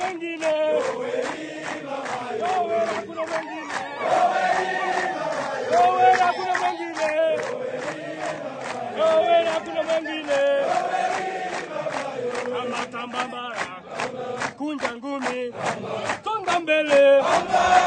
wengine yowe hakuna wengine yowe hakuna wengine yowe hakuna wengine kamatambambara kunja ngumi songa mbele Amba.